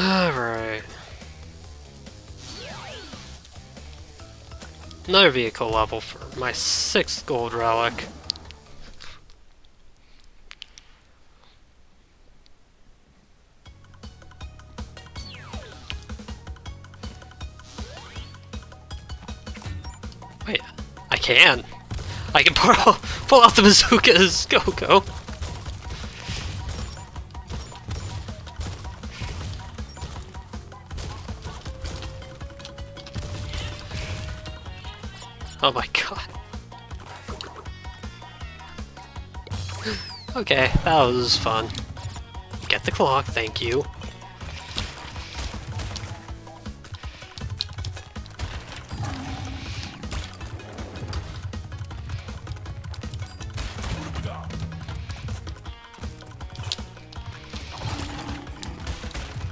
Alright. Another vehicle level for my sixth gold relic. Wait, I can. I can pull, pull out the bazookas. Go, go. Oh my god. Okay, that was fun. Get the clock, thank you.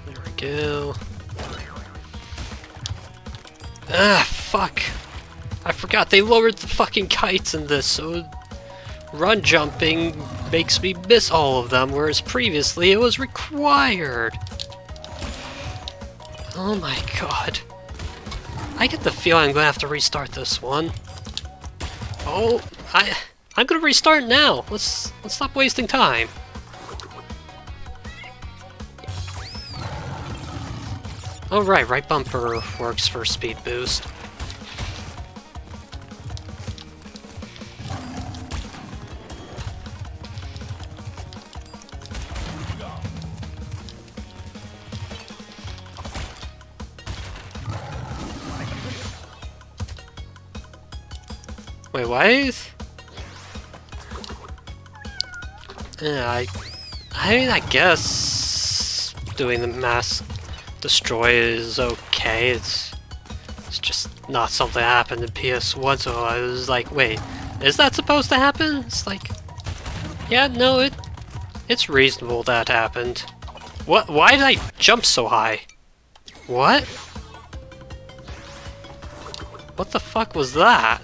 There we go. Ah, fuck. They lowered the fucking kites in this, so run jumping makes me miss all of them, whereas previously it was required. Oh my god. I get the feeling I'm gonna have to restart this one. Oh, I I'm gonna restart now. Let's let's stop wasting time. Oh right, right bumper works for speed boost. Wait, what? Yeah, I... I mean, I guess... Doing the mass destroy is okay, it's... It's just not something that happened in PS1, so I was like, wait, is that supposed to happen? It's like... Yeah, no, it... It's reasonable that happened. What? Why did I jump so high? What? What the fuck was that?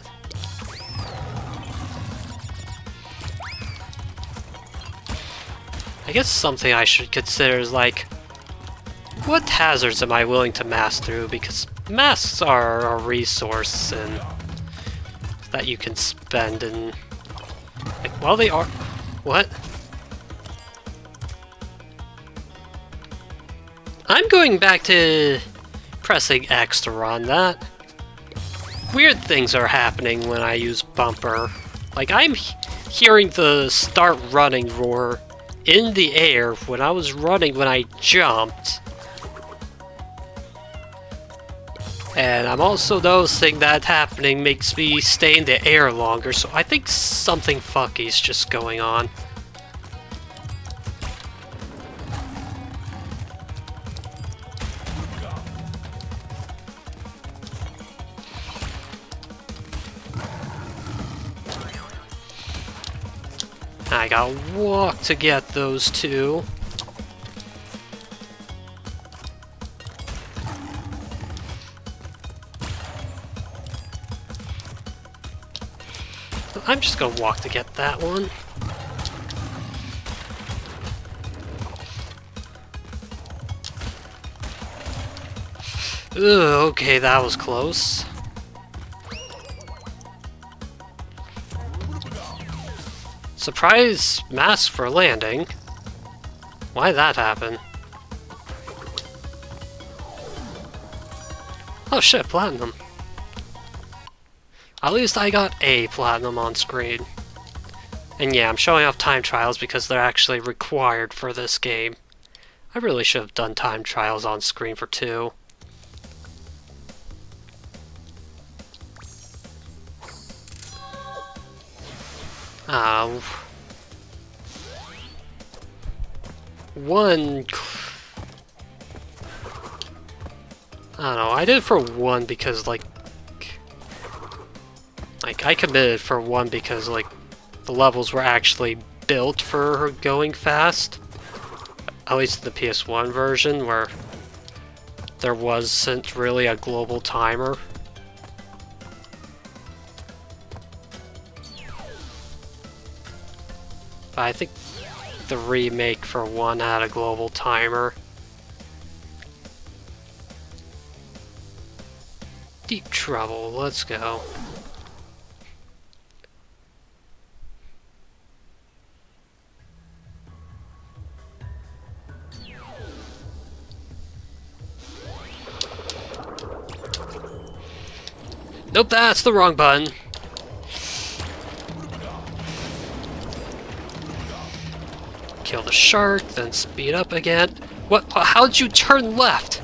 Guess something I should consider is like, what hazards am I willing to mask through? Because masks are a resource and that you can spend and like while they are what? I'm going back to pressing X to run that. Weird things are happening when I use bumper. Like I'm hearing the start running roar in the air when I was running when I jumped. And I'm also noticing that happening makes me stay in the air longer, so I think something fucky is just going on. I gotta walk to get those two. I'm just gonna walk to get that one. Ugh, okay, that was close. Surprise mask for landing. Why that happen? Oh shit, platinum. At least I got a platinum on screen. And yeah, I'm showing off time trials because they're actually required for this game. I really should have done time trials on screen for two. Uh, one... I don't know, I did for one because, like... Like, I committed for one because, like, the levels were actually built for going fast. At least in the PS1 version, where there wasn't really a global timer. But I think the remake for one out of global timer. Deep Trouble, let's go. Nope, that's the wrong button. Shark, then speed up again. What? How'd you turn left?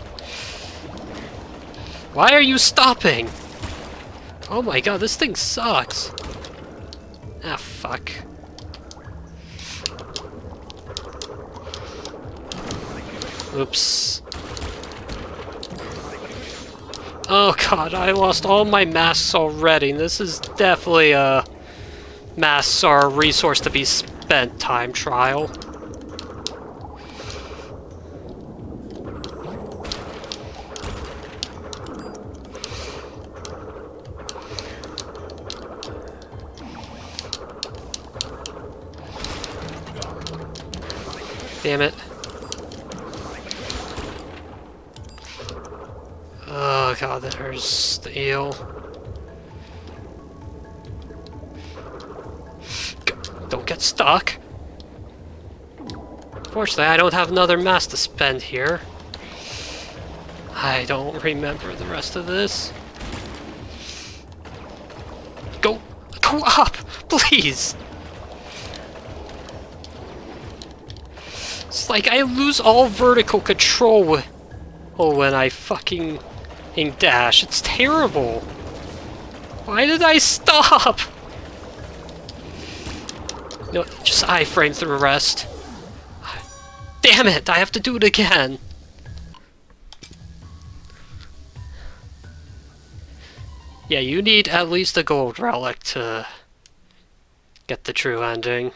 Why are you stopping? Oh my god, this thing sucks. Ah, fuck. Oops. Oh god, I lost all my masks already. This is definitely a masks are a resource to be spent time trial. Damn it. Oh god, there's the eel. Don't get stuck. Fortunately, I don't have another mass to spend here. I don't remember the rest of this. Go, go up, please! Like I lose all vertical control oh, when I fucking in dash. It's terrible. Why did I stop? No, just iframe through rest. Damn it, I have to do it again. Yeah, you need at least a gold relic to get the true ending.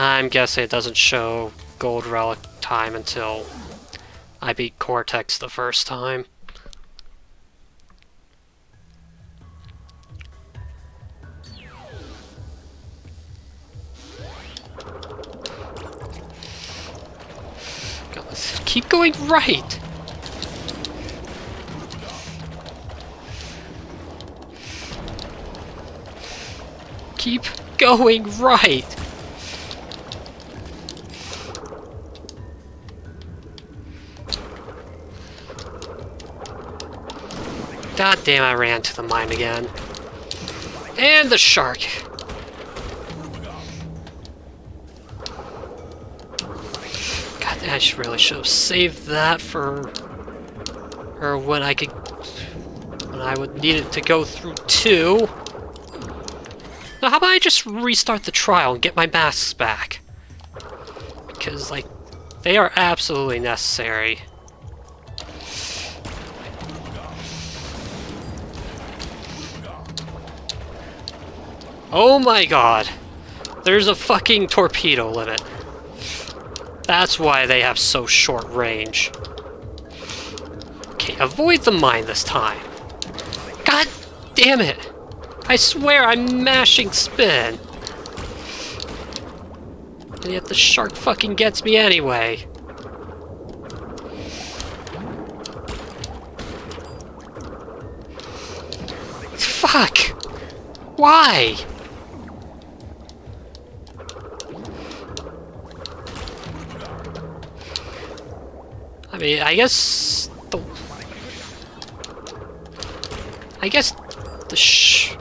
I'm guessing it doesn't show gold relic time until I beat Cortex the first time. Keep going right! Keep going right! God damn, I ran to the mine again. And the shark. God, damn, I should really should have saved that for... Or when I could... When I would need it to go through two. Now, how about I just restart the trial and get my masks back? Because, like, they are absolutely necessary. Oh my god. There's a fucking torpedo limit. That's why they have so short range. Okay, avoid the mine this time. God damn it! I swear I'm mashing spin! And yet the shark fucking gets me anyway. Fuck! Why? I mean, I guess the... I guess the sh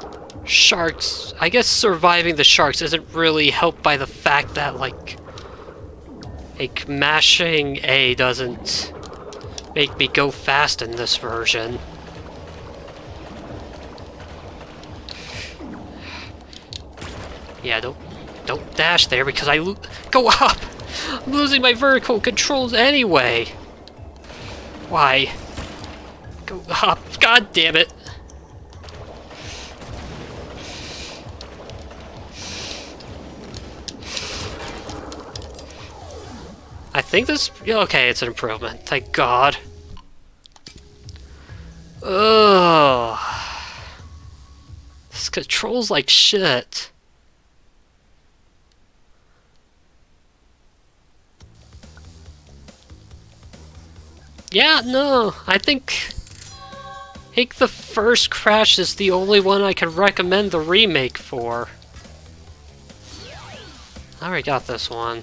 sharks... I guess surviving the sharks isn't really helped by the fact that, like... Like, mashing A doesn't make me go fast in this version. Yeah, don't don't dash there because I go up. I'm losing my vertical controls anyway. Why? Go up. God damn it. I think this... Okay, it's an improvement. Thank God. Ugh. This controls like shit. Yeah, no, I think... I think the first Crash is the only one I can recommend the remake for. I already got this one.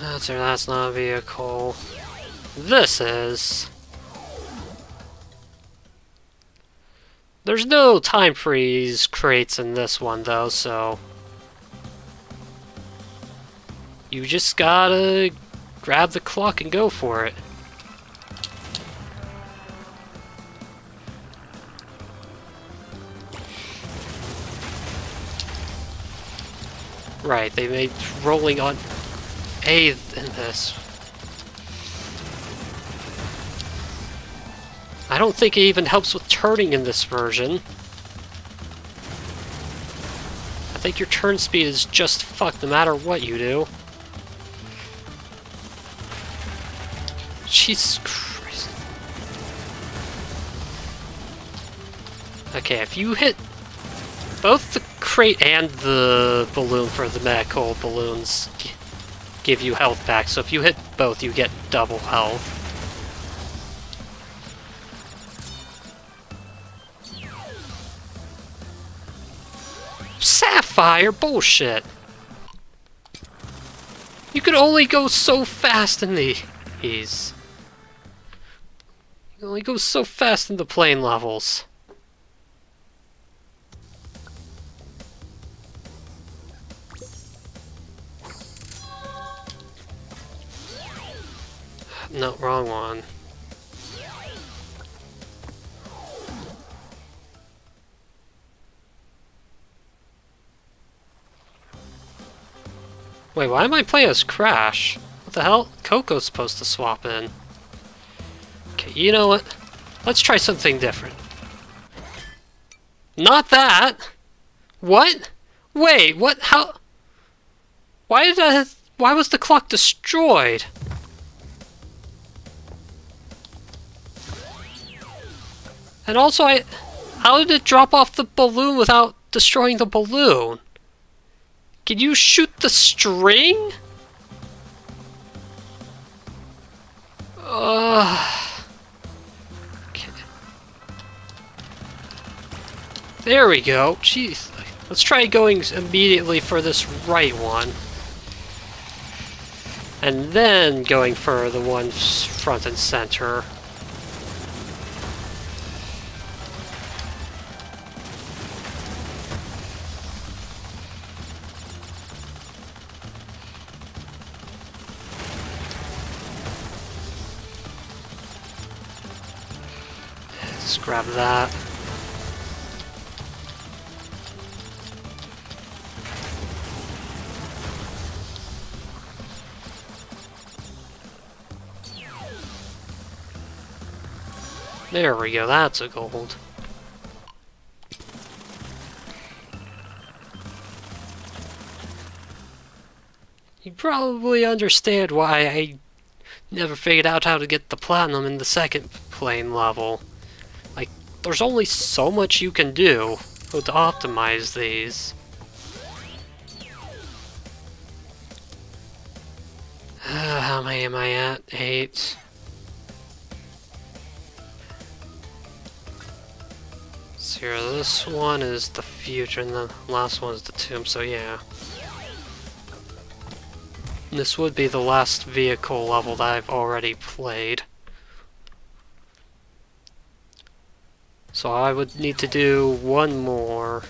That's, that's not a vehicle. This is... There's no time freeze crates in this one though, so... You just gotta grab the clock and go for it. Right, they made rolling on A in this. Don't think it even helps with turning in this version. I think your turn speed is just fucked no matter what you do. Jesus Christ. Okay, if you hit both the crate and the balloon for the medical balloons give you health back, so if you hit both, you get double health. Sapphire? Bullshit. You can only go so fast in the... He's... You can only go so fast in the plane levels. No, wrong one. Wait, why am I playing as Crash? What the hell? Coco's supposed to swap in. Okay, you know what? Let's try something different. Not that! What? Wait, what? How? Why did I... Why was the clock destroyed? And also, I... How did it drop off the balloon without destroying the balloon? Can you shoot the string? Okay. There we go. Jeez. Let's try going immediately for this right one. And then going for the one front and center. Grab that. There we go, that's a gold. You probably understand why I never figured out how to get the platinum in the second plane level. There's only so much you can do to optimize these. Uh, how many am I at? Eight. So here, this one is the future, and the last one is the tomb, so yeah. This would be the last vehicle level that I've already played. So I would need to do one more.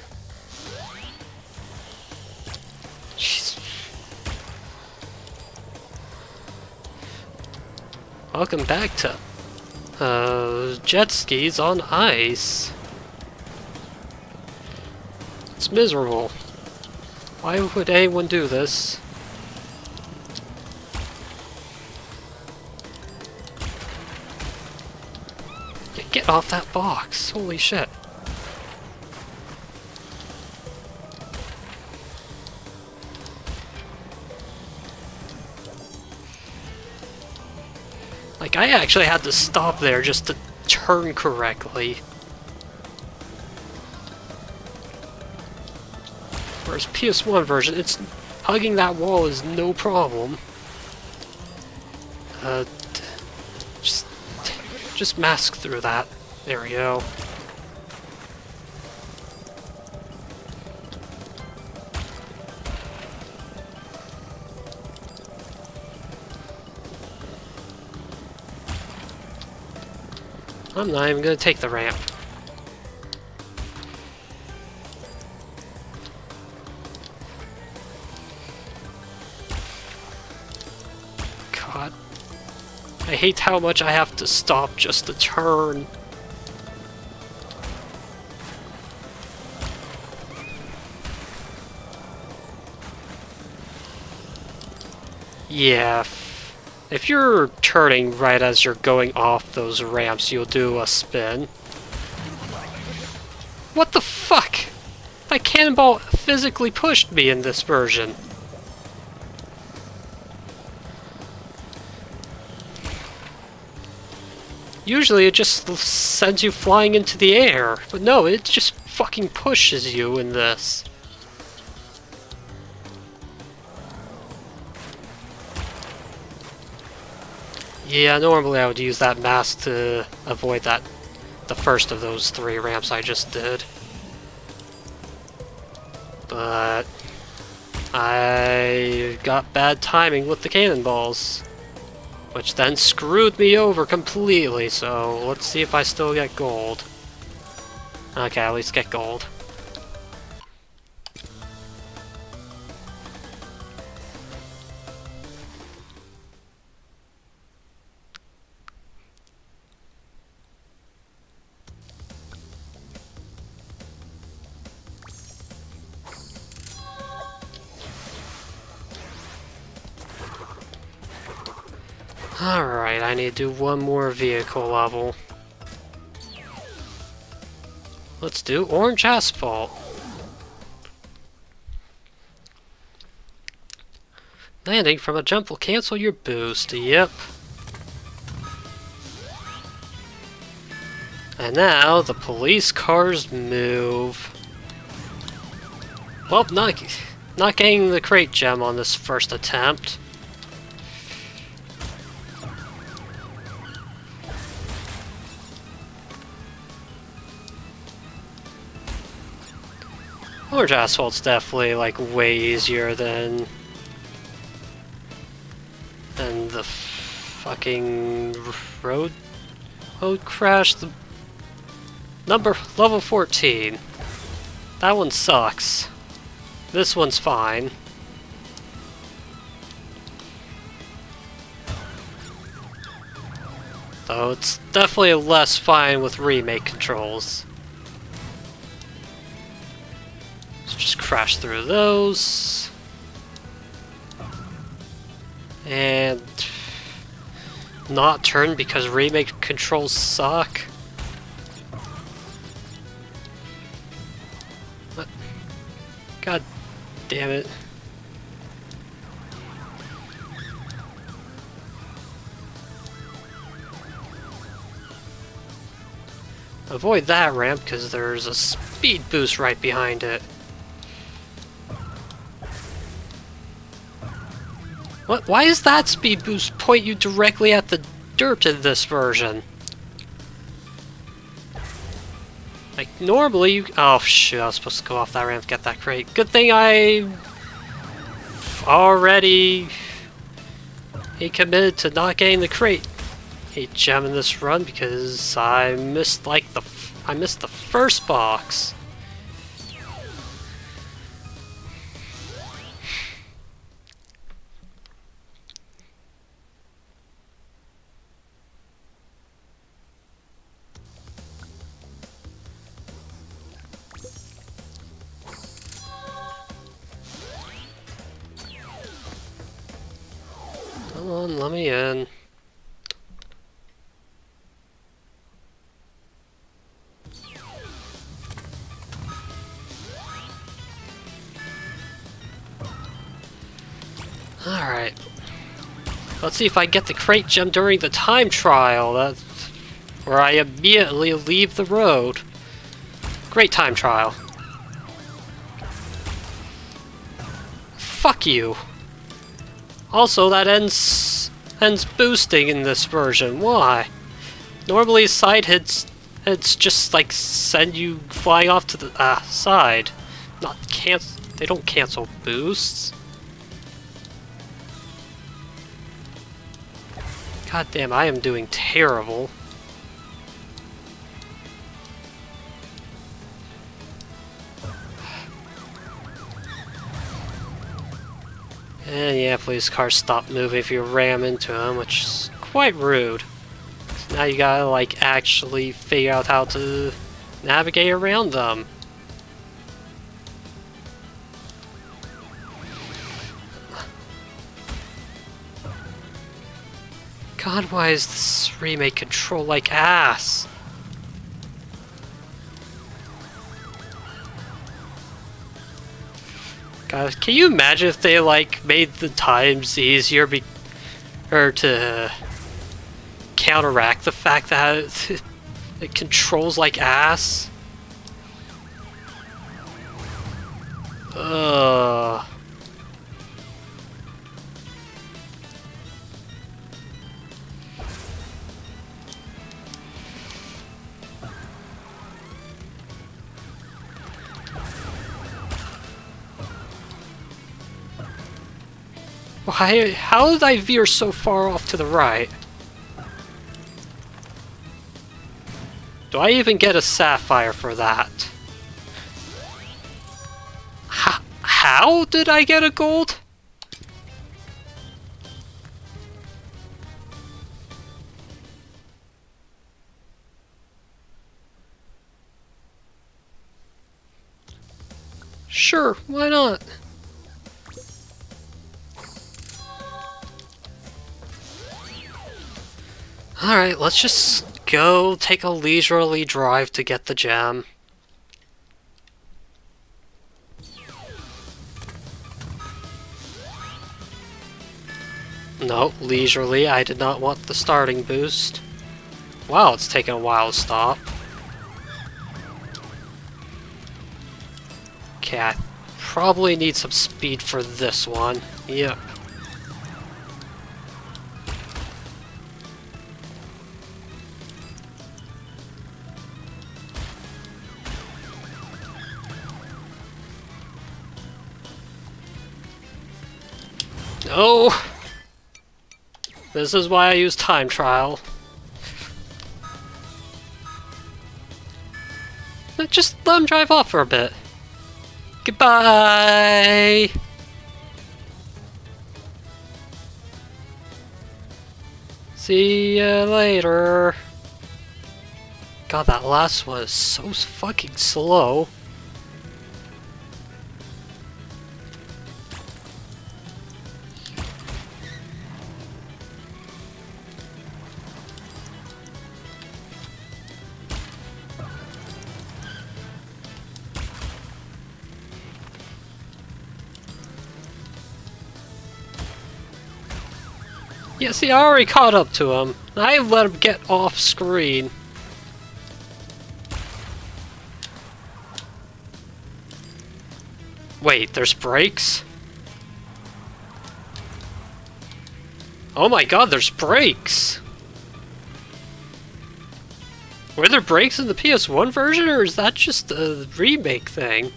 Welcome back to uh, jet skis on ice. It's miserable. Why would anyone do this? Get off that box! Holy shit. Like, I actually had to stop there just to turn correctly. Whereas PS1 version, it's hugging that wall is no problem. Uh, just mask through that. There we go. I'm not even gonna take the ramp. I hate how much I have to stop just to turn. Yeah, if you're turning right as you're going off those ramps, you'll do a spin. What the fuck? That cannonball physically pushed me in this version. Usually it just sends you flying into the air, but no, it just fucking pushes you in this. Yeah, normally I would use that mask to avoid that, the first of those three ramps I just did. But I got bad timing with the cannonballs, which then screwed me over completely, so let's see if I still get gold. Okay, at least get gold. Need to do one more vehicle level. Let's do orange asphalt. Landing from a jump will cancel your boost. Yep. And now the police cars move. Well, not, not getting the crate gem on this first attempt. Orange asphalt's definitely like way easier than than the fucking road road crash. The number level 14. That one sucks. This one's fine. Though it's definitely less fine with remake controls. Just crash through those. And not turn because remake controls suck. God damn it. Avoid that ramp because there's a speed boost right behind it. What? Why does that speed boost point you directly at the dirt in this version? Like, normally you... Oh, shit, I was supposed to go off that ramp to get that crate. Good thing I... already... He committed to not getting the crate. He gem in this run because I missed, like, the... I missed the first box. See if I get the crate gem during the time trial. That's where I immediately leave the road. Great time trial. Fuck you. Also, that ends ends boosting in this version. Why? Normally, side hits hits just like send you flying off to the uh, side. Not cancel. They don't cancel boosts. God damn, I am doing terrible. And yeah, police cars stop moving if you ram into them, which is quite rude. Now you gotta like actually figure out how to navigate around them. God, why is this remake control like ass? Guys, can you imagine if they like made the times easier be or to counteract the fact that it controls like ass? Ugh. How did I veer so far off to the right? Do I even get a sapphire for that? H how did I get a gold? Sure, why not? Alright, let's just go take a leisurely drive to get the gem. No, leisurely, I did not want the starting boost. Wow, it's taking a while to stop. Okay, I probably need some speed for this one. Yep. Oh! This is why I use time trial. Just let him drive off for a bit. Goodbye! See ya later. God, that last was so fucking slow. Yeah, see, I already caught up to him. I let him get off screen. Wait, there's brakes? Oh my god, there's brakes! Were there brakes in the PS1 version, or is that just a remake thing?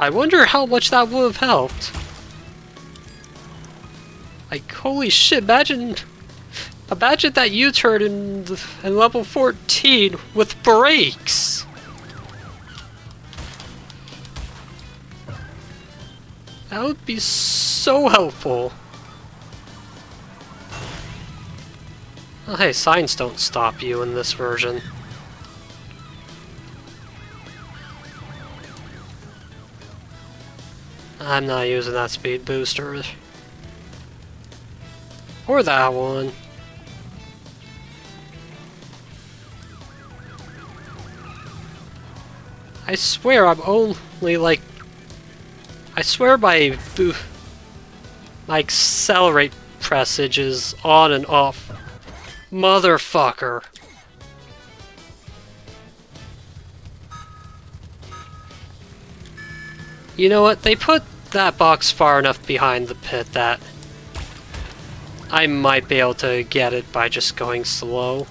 I wonder how much that would have helped. Like, holy shit, imagine... Imagine that U-turn in, in level 14 with brakes! That would be so helpful. Oh, hey, signs don't stop you in this version. I'm not using that speed booster. Or that one. I swear I'm only like... I swear by my... My accelerate pressage is on and off. Motherfucker. You know what? They put that box far enough behind the pit that I might be able to get it by just going slow.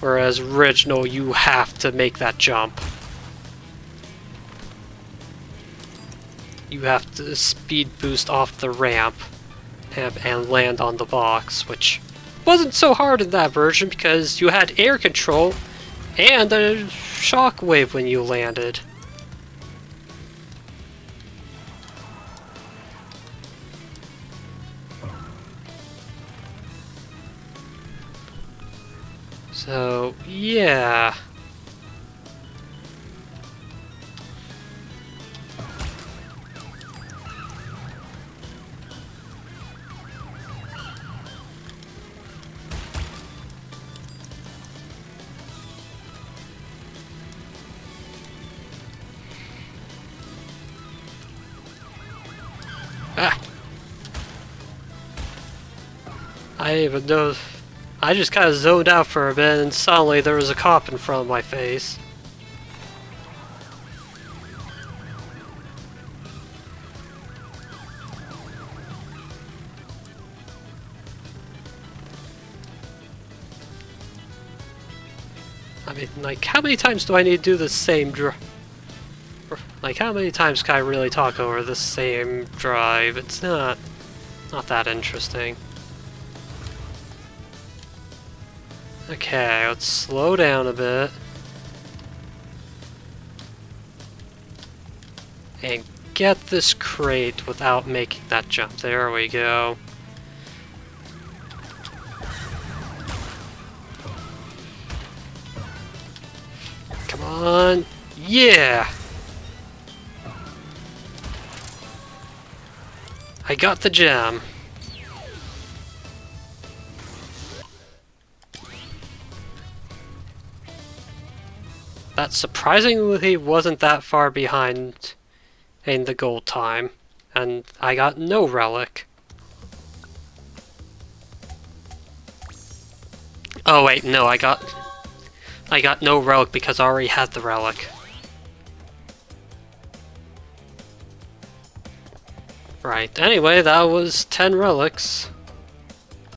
Whereas original, you have to make that jump. You have to speed boost off the ramp and, and land on the box, which wasn't so hard in that version because you had air control and a shockwave when you landed. So, yeah. Ah! I even know I just kind of zoned out for a bit and suddenly there was a cop in front of my face. I mean, like, how many times do I need to do the same drive? Like, how many times can I really talk over the same drive? It's not, not that interesting. Okay, let's slow down a bit. And get this crate without making that jump. There we go. Come on. Yeah! I got the gem. That surprisingly wasn't that far behind in the gold time, and I got no relic. Oh wait, no, I got... I got no relic because I already had the relic. Right, anyway, that was 10 relics.